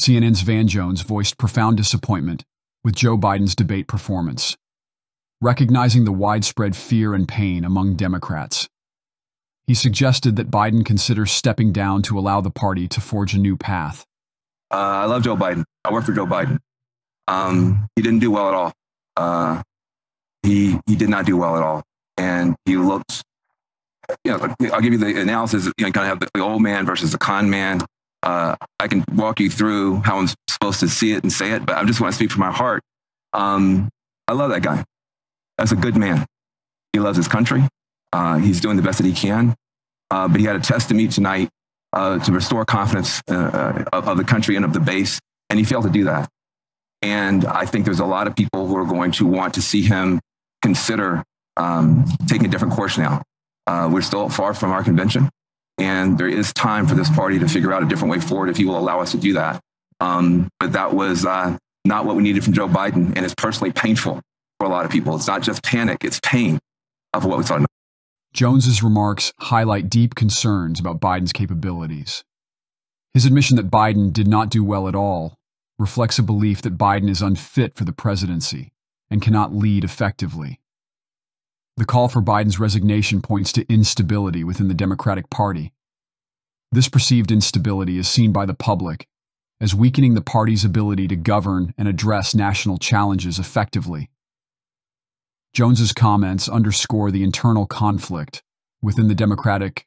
CNN's Van Jones voiced profound disappointment with Joe Biden's debate performance, recognizing the widespread fear and pain among Democrats. He suggested that Biden consider stepping down to allow the party to forge a new path. Uh, I love Joe Biden. I work for Joe Biden. Um, he didn't do well at all. Uh, he he did not do well at all, and he looks. You know, I'll give you the analysis. You know, kind of have the, the old man versus the con man. Uh, I can walk you through how I'm supposed to see it and say it, but I just want to speak from my heart. Um, I love that guy. That's a good man. He loves his country. Uh, he's doing the best that he can. Uh, but he had a test to meet tonight uh, to restore confidence uh, uh, of, of the country and of the base, and he failed to do that. And I think there's a lot of people who are going to want to see him consider um, taking a different course now. Uh, we're still far from our convention, and there is time for this party to figure out a different way forward if he will allow us to do that. Um, but that was uh, not what we needed from Joe Biden, and it's personally painful for a lot of people. It's not just panic, it's pain of what we saw. Jones's remarks highlight deep concerns about Biden's capabilities. His admission that Biden did not do well at all reflects a belief that Biden is unfit for the presidency and cannot lead effectively. The call for Biden's resignation points to instability within the Democratic Party. This perceived instability is seen by the public as weakening the party's ability to govern and address national challenges effectively. Jones's comments underscore the internal conflict within the Democratic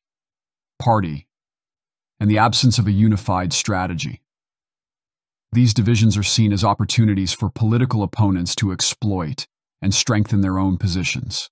Party and the absence of a unified strategy. These divisions are seen as opportunities for political opponents to exploit and strengthen their own positions.